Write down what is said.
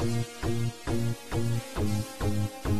Thank you.